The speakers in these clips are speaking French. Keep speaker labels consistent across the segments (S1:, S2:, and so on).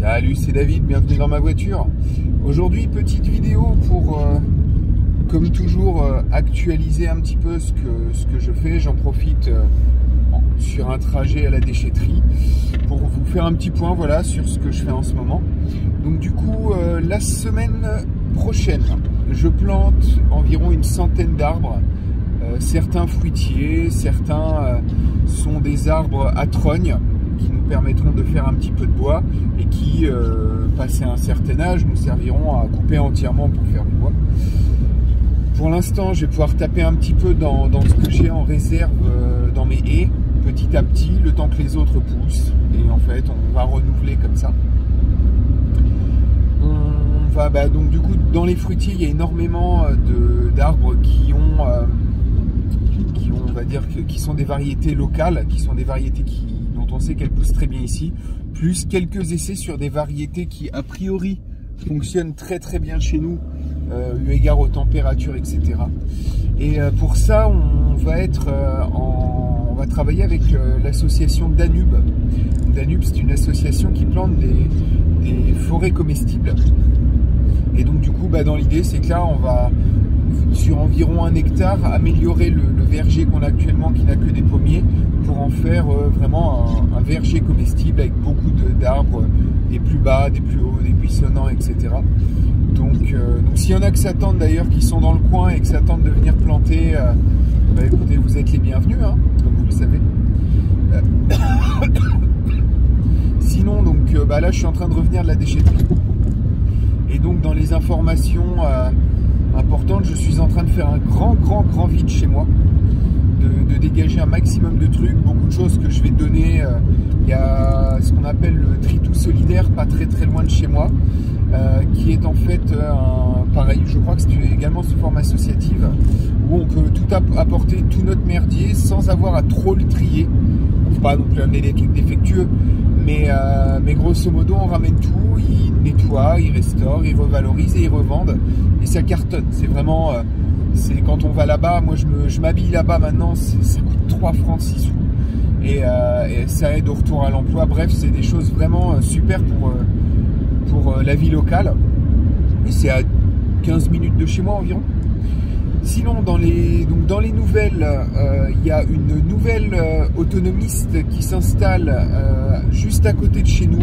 S1: Salut, c'est David, bienvenue dans ma voiture. Aujourd'hui, petite vidéo pour, euh, comme toujours, euh, actualiser un petit peu ce que, ce que je fais. J'en profite euh, sur un trajet à la déchetterie pour vous faire un petit point voilà, sur ce que je fais en ce moment. Donc du coup, la semaine prochaine, je plante environ une centaine d'arbres. certains fruitiers, certains sont des arbres à trogne qui nous permettront de faire un petit peu de bois passé un certain âge, nous serviront à couper entièrement pour faire du bois. Pour l'instant, je vais pouvoir taper un petit peu dans, ce que j'ai en réserve euh, dans mes haies, petit à petit, le temps que les autres poussent. Et en fait, on va renouveler comme ça. On va, bah, donc du coup, dans les fruitiers, il y a énormément euh, d'arbres qui ont, qui ont, on va dire, qui sont des variétés locales, qui sont des variétés qui on sait qu'elle pousse très bien ici, plus quelques essais sur des variétés qui a priori fonctionnent très très bien chez nous, euh, eu égard aux températures, etc. Et euh, pour ça, on va être euh, en, on va travailler avec l'association Danube. Danube, c'est une association qui plante des, forêts comestibles. Et donc du coup, bah, dans l'idée, c'est que là, on va sur environ un hectare améliorer le, verger qu'on a actuellement qui n'a que des pommiers pour en faire euh, vraiment un, verger comestible avec beaucoup d'arbres, des plus bas, des plus hauts, des buissonnants, etc. Donc, euh, donc s'il y en a qui s'attendent d'ailleurs, qui sont dans le coin et qui s'attendent de venir planter, euh, bah, écoutez, vous êtes les bienvenus, hein, comme vous le savez. Sinon, donc bah, là, je suis en train de revenir de la déchetterie. Et donc, dans les informations importantes, je suis en train de faire un grand, grand, grand vide chez moi de, dégager un maximum de trucs, beaucoup de choses que je vais donner. Euh, il y a ce qu'on appelle le tritou solidaire, pas très très loin de chez moi, euh, qui est en fait euh, un, pareil, je crois que c'est également sous forme associative, où on peut tout apporter, tout notre merdier, sans avoir à trop le trier. Ne faut pas non plus amener des trucs défectueux, mais, mais grosso modo, on ramène tout, ils nettoient, ils restaurent, ils revalorisent et ils revendent. Et ça cartonne. C'est vraiment c'est quand on va là-bas, moi je m'habille là-bas maintenant, ça coûte 3 francs 6 sous. Euh, et, ça aide au retour à l'emploi. Bref, c'est des choses vraiment euh, super pour, euh, pour la vie locale. Et c'est à 15 minutes de chez moi environ. Sinon, dans les, donc dans les nouvelles, il y a une nouvelle autonomiste qui s'installe juste à côté de chez nous,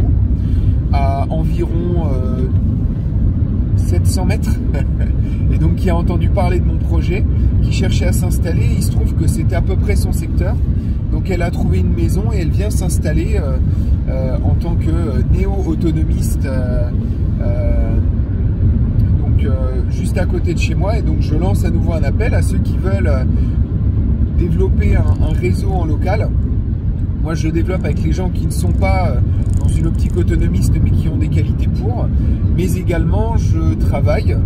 S1: à environ 700 mètres. et donc qui a entendu parler de mon projet, qui cherchait à s'installer. Il se trouve que c'était à peu près son secteur. Donc elle a trouvé une maison et elle vient s'installer euh, euh, en tant que euh, donc juste à côté de chez moi. Et donc je lance à nouveau un appel à ceux qui veulent développer un réseau en local. Moi, je développe avec les gens qui ne sont pas euh, dans une optique autonomiste, mais qui ont des qualités pour. Mais également, je travaille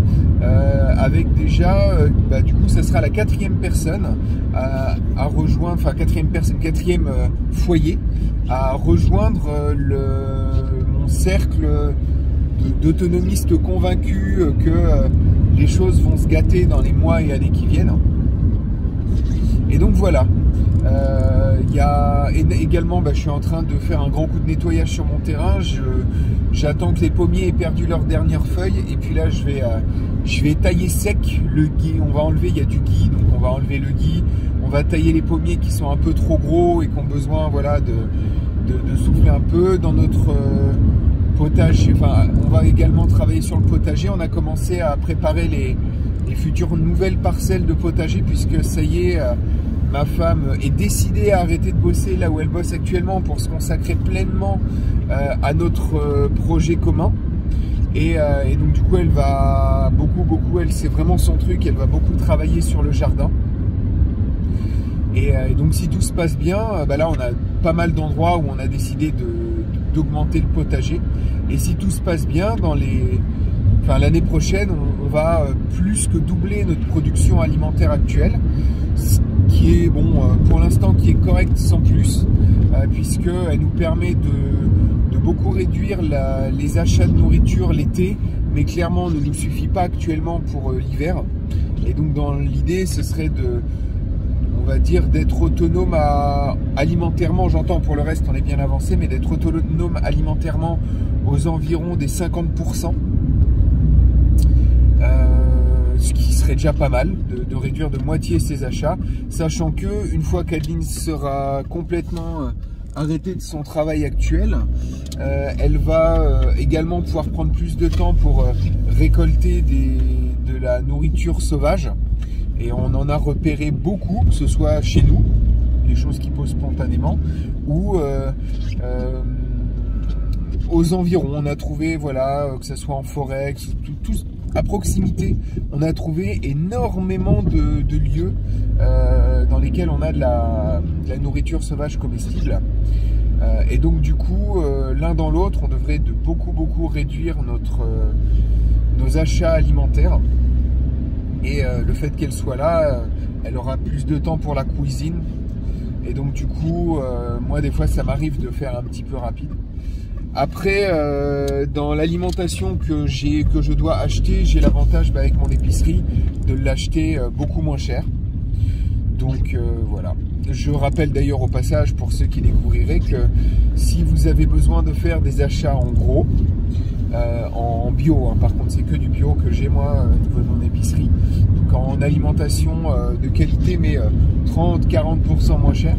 S1: euh, avec déjà, euh, bah, du coup, ça sera la quatrième personne à, rejoindre, enfin quatrième personne, quatrième foyer à rejoindre le, mon cercle d'autonomistes convaincus que les choses vont se gâter dans les mois et années qui viennent. Et donc voilà, euh, également, bah, je suis en train de faire un grand coup de nettoyage sur mon terrain. J'attends que les pommiers aient perdu leurs dernières feuilles. Et puis là, je vais, euh, je vais tailler sec le gui. On va enlever, il y a du gui, donc on va enlever le gui. On va tailler les pommiers qui sont un peu trop gros et qui ont besoin voilà, de, de, souffler un peu. Dans notre euh, on va également travailler sur le potager. On a commencé à préparer les, futures nouvelles parcelles de potager puisque ça y est ma femme est décidée à arrêter de bosser là où elle bosse actuellement pour se consacrer pleinement euh, à notre euh, projet commun. Euh, et, donc du coup elle va beaucoup beaucoup, elle c'est vraiment son truc, elle va beaucoup travailler sur le jardin. Et, donc si tout se passe bien, bah là on a pas mal d'endroits où on a décidé d'augmenter le potager. Et si tout se passe bien, dans les, enfin l'année prochaine, on, va plus que doubler notre production alimentaire actuelle qui est bon euh, pour l'instant qui est correcte sans plus euh, puisqu'elle nous permet de, beaucoup réduire les achats de nourriture l'été mais clairement ne nous suffit pas actuellement pour euh, l'hiver et donc dans l'idée ce serait de on va dire, d'être autonome alimentairement, j'entends pour le reste on est bien avancé, mais d'être autonome alimentairement aux environs des 50%. Euh, ce qui serait déjà pas mal de, réduire de moitié ses achats, sachant que une fois qu'Adeline sera complètement euh, arrêtée de son travail actuel, euh, elle va également pouvoir prendre plus de temps pour récolter de la nourriture sauvage et on en a repéré beaucoup, que ce soit chez nous, des choses qui posent spontanément, ou euh, euh, aux environs. On a trouvé, voilà, que ce soit en forêt, à proximité, on a trouvé énormément de, lieux euh, dans lesquels on a de la, nourriture sauvage comestible. et donc du coup, l'un dans l'autre, on devrait de beaucoup beaucoup réduire notre, nos achats alimentaires. Et euh, le fait qu'elle soit là, euh, elle aura plus de temps pour la cuisine. Et donc du coup, euh, moi des fois ça m'arrive de faire un petit peu rapide. Après, dans l'alimentation que j'ai, que je dois acheter, j'ai l'avantage bah, avec mon épicerie de l'acheter beaucoup moins cher. Donc voilà. Je rappelle d'ailleurs au passage pour ceux qui découvriraient que si vous avez besoin de faire des achats en gros, en bio, hein, par contre c'est que du bio que j'ai moi au niveau de mon épicerie, en alimentation euh, de qualité, mais 30-40% euh, moins cher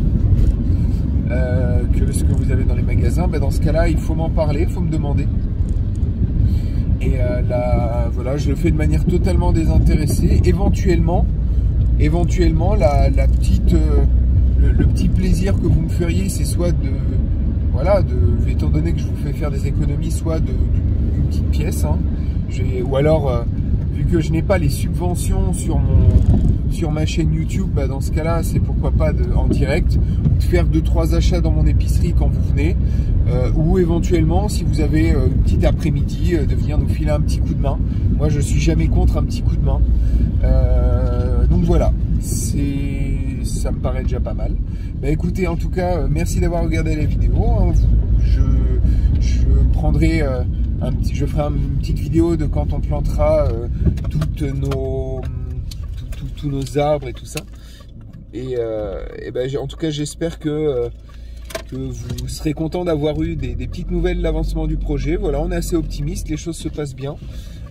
S1: euh, que ce que vous avez dans les magasins, ben, dans ce cas-là, il faut m'en parler, il faut me demander. Et là, voilà, je le fais de manière totalement désintéressée. Éventuellement, éventuellement, la, petite, le, petit plaisir que vous me feriez, c'est soit de, voilà, de, étant donné que je vous fais faire des économies, soit de, d'une petite pièce, hein, ou alors vu que je n'ai pas les subventions sur mon sur ma chaîne YouTube, bah, dans ce cas-là, c'est pourquoi pas en direct, de faire 2-3 achats dans mon épicerie quand vous venez, euh, ou éventuellement, si vous avez euh, une petite après-midi, euh, de venir nous filer un petit coup de main. Moi, je suis jamais contre un petit coup de main. donc voilà, c'est ça me paraît déjà pas mal. Bah, écoutez, en tout cas, merci d'avoir regardé la vidéo. Hein. Je prendrai je ferai une petite vidéo de quand on plantera euh, tous nos arbres et tout ça. Et, euh, ben, en tout cas, j'espère que, euh, vous serez content d'avoir eu des, petites nouvelles de l'avancement du projet. Voilà, on est assez optimiste, les choses se passent bien.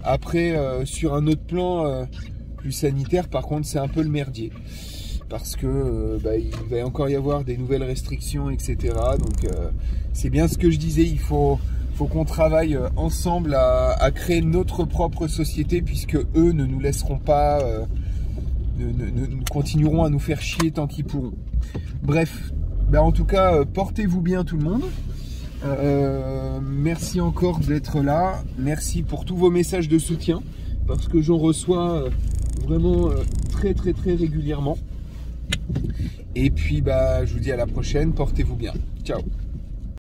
S1: Après, sur un autre plan plus sanitaire, par contre, c'est un peu le merdier parce que bah, il va encore y avoir des nouvelles restrictions, etc. Donc c'est bien ce que je disais, il faut, faut qu'on travaille euh, ensemble à, créer notre propre société puisque eux ne nous laisseront pas, euh, ne, continueront à nous faire chier tant qu'ils pourront. Bref, ben en tout cas, euh, portez-vous bien tout le monde. merci encore d'être là. Merci pour tous vos messages de soutien parce que j'en reçois vraiment très très très régulièrement. Et puis bah je vous dis à la prochaine, portez-vous bien. Ciao